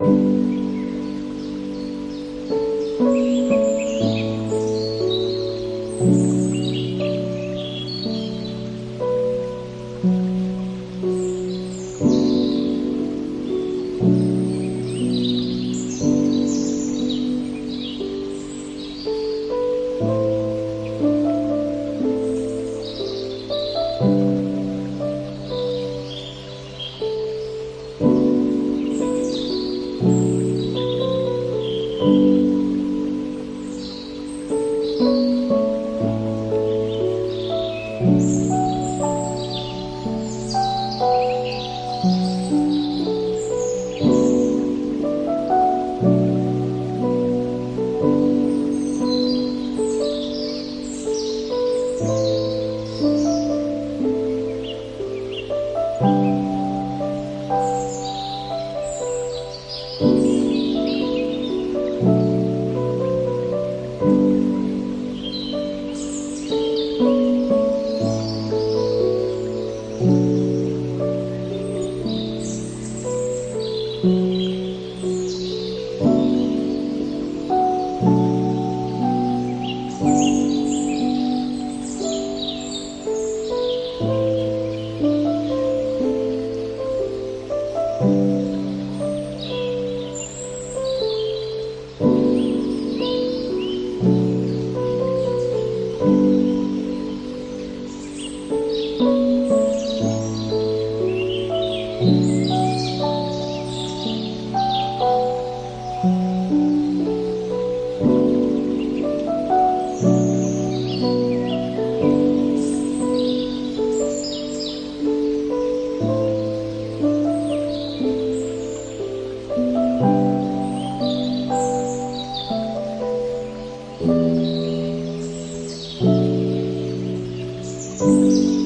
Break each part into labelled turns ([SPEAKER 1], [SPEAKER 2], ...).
[SPEAKER 1] Thank you. Peace. thank you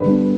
[SPEAKER 1] you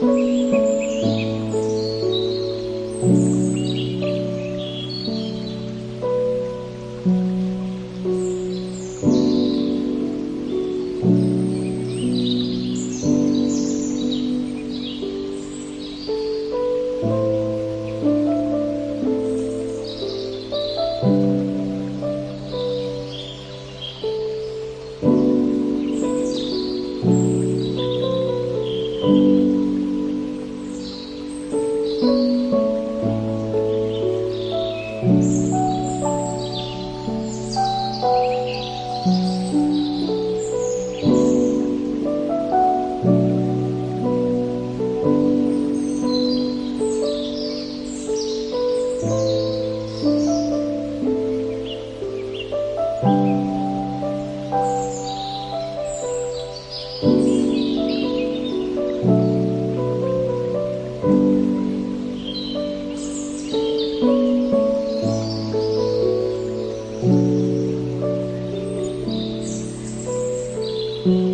[SPEAKER 1] Thank you. Mm-hmm.